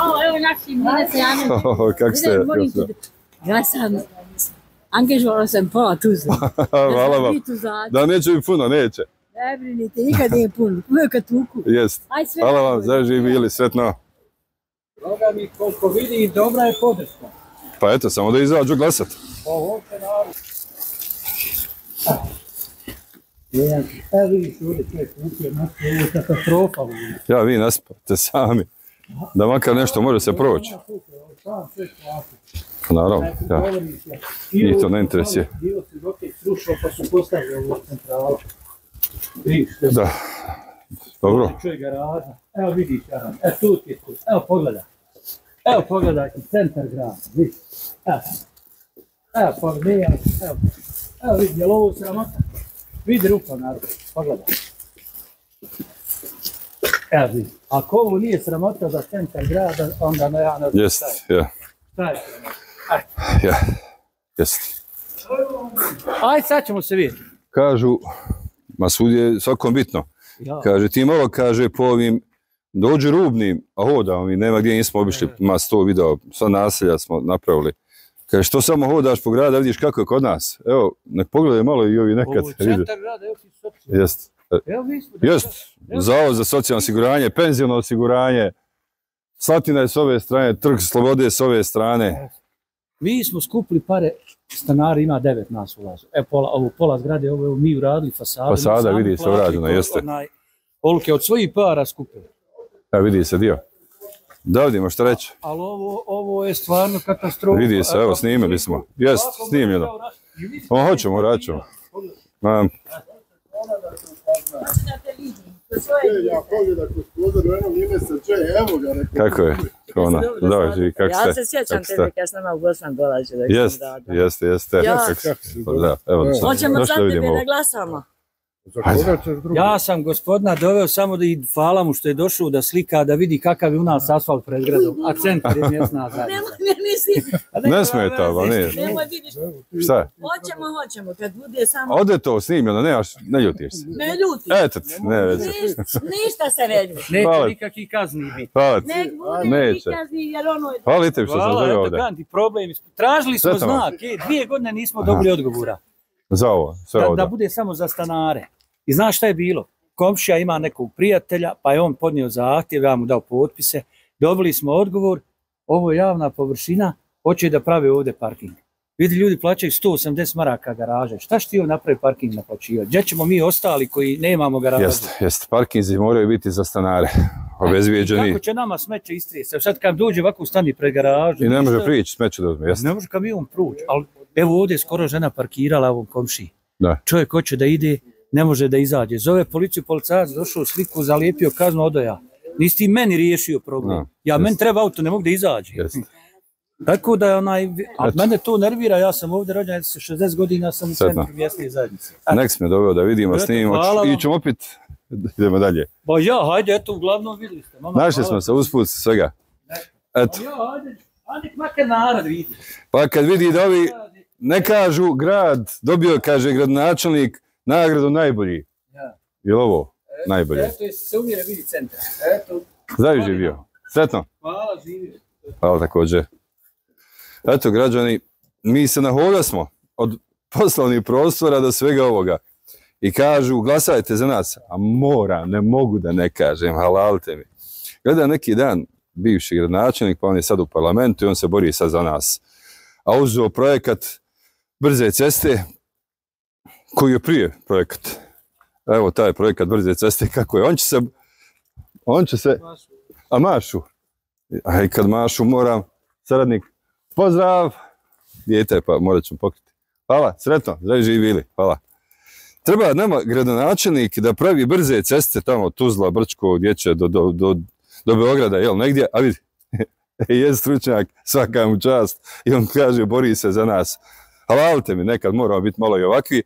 O, evo naši mine se javljaju. Kako ste? Ja sam, angažovala sam pola tuze. Hvala vam. Da, neće mi puno, neće. Ne brinite, nikad nije puno. Uvijek kad tuku. Jest. Aj, sve Hvala vam, najbolje. zaživi bili, sretno. Droga mi koliko vidi, dobra je podrška. Pa eto, samo da izađu glasat. Ovo će narod. Jedan, evo vidiš ovdje čovjek kupio, znači ovo je katastrofa. ovo. Ja, vi naspate sami. Da makar nešto može se proći. Naravno, Neko ja. Njih to ne su interesuje. dok je srušao pa su postavili ovu centralu. Vidiš, što je Da. Dobro. čuje garaža. Evo vidiš, Aran, evo tu ti je tu. Evo pogledaj. Evo pogledaj ti centar grada. Vidi. Evo. Evo pogledaj. Evo. Evo vidi, je li ovo sramota? Vidi rupa narod. Pogledaj. Evo vidi. Ako ovo nije sramota za centar grada, onda ne, ja ne znam Jest, šta je. ja. Šta je? Ja. Jest. Aj, sad ćemo se vidjeti. Kažu, ma svud je svakom bitno. Ja. Kaže, ti malo, kaže, po ovim, dođu rubnim, a hodamo mi, nema gdje nismo obišli, ma sto video, sva naselja smo napravili. Kaže, što samo hodaš po grada, vidiš kako je kod nas. Evo, nek pogledaj malo i ovi nekad. Ovo je centar grada, evo ti socijalno. Jest. E, Evo mi smo. Jest. Zavod za socijalno osiguranje, penziono osiguranje, Slatina je s ove strane, Trg Slobode s ove strane. Mi smo skupili pare, stanari ima devet nas ulazu. E, pola, ovo pola zgrade, ovo je mi uradili fasadu. Fasada, vidi se, urađeno, jeste. Onaj, Olke od svojih para skupili. Ja vidi se dio. Da vidimo šta reći. Ali ovo, ovo je stvarno katastrofa. Vidi se, evo, snimili smo. Jest, snimljeno. O, hoćemo, raćemo. Ma, Ja pogledam gospodar, eno njime se če, evo ga, rekao. kako je? Ona, da, živi, kako ste? Ja se sjećam Kako ste? tebe kad sam nama u Bosnan dolazila. da Jest, sam da- jeste, jeste. Ja. Kako ste? Pa Da, evo, došli- Hoćemo došli za da vidimo tebe ovo. da glasamo. Za koga ćeš drugo? Ja sam gospodina doveo samo da i hvala mu što je došao da slika, da vidi kakav je u nas asfalt pred gradom, a centar je mjesna zajednica. Ne. Ne smeta, ba, ne. Nemoj vidiš. Šta je? Hoćemo, hoćemo. Kad bude samo... Ode to snimljeno, nemaš, ne ljutiš se. Ne ljuti. Eto ti, ne veze. Ništa, se ne ljuti. Neće Hvala. nikakvih kazni biti. Hvala ti. Nek bude prikazni, jer ono je... Hvala ti što sam Hvala, eto, ovde. Gandhi, problem. Tražili smo znak, e, dvije godine nismo dobili odgovora. Za ovo, sve Da, ovde. da bude samo za stanare. I znaš šta je bilo? Komšija ima nekog prijatelja, pa je on podnio zahtjev, ja mu dao potpise. Dobili smo odgovor, ovo je javna površina, hoće da prave ovde parking. Vidi, ljudi plaćaju 180 maraka garaže. Šta će ti on napravi parking naplaćivati? Gdje ćemo mi ostali koji nemamo garaže? Jeste, jeste. Parkinzi moraju biti za stanare. Obezvijeđeni. Kako će nama smeće istrijeti? Sad kad dođe ovako stani pred garažu. I ne može prići, smeće da uzme. Jeste. Ne može kamion proći, ali evo ovdje je skoro žena parkirala ovom komšiji. Da. Čovjek hoće da ide, ne može da izađe. Zove policiju, policajac došao sliku, zalijepio kaznu, odoja. Nisi ti meni riješio problem. Da, ja, meni treba auto, ne mogu da izađe. Jeste. Tako da onaj, a Eto. mene to nervira, ja sam ovdje rođen, sa 60 godina sam u centru mjesne zajednice. Nek me doveo da vidimo, Eto, snimimo. I ćemo opet, idemo dalje. Ba ja, hajde, eto, uglavnom vidjeli ste. Mama, Našli hvala. smo se usput svega. Eto, Ba ja, hajde, hajde, makar narod vidi. pa kad vidi da ovi ne kažu grad, dobio, kaže gradonačelnik, nagradu najbolji. Ja. Je ovo najbolje? Eto, jesi se umire vidi centar. Eto, Zdravi živio. Sretno. hvala, živio. Hvala također. Eto, građani, mi se nahoda smo od poslovnih prostora do svega ovoga. I kažu, glasajte za nas. A moram, ne mogu da ne kažem, halalite mi. Gleda neki dan bivši gradonačelnik, pa on je sad u parlamentu i on se bori sad za nas. A uzeo projekat brze ceste, koji je prije projekat. Evo taj projekat brze ceste, kako je. On će se, on će se, a mašu. A i kad mašu moram, saradnik, pozdrav, dijete, pa morat ćemo pokriti. Hvala, sretno, zdravi živili, hvala. Treba nama gradonačelnik da pravi brze ceste tamo Tuzla, Brčko, gdje će do, do, do, do Beograda, jel, negdje, a vidi, je stručnjak, svaka mu čast, i on kaže, bori se za nas. Halalite mi, nekad moramo biti malo i ovakvi,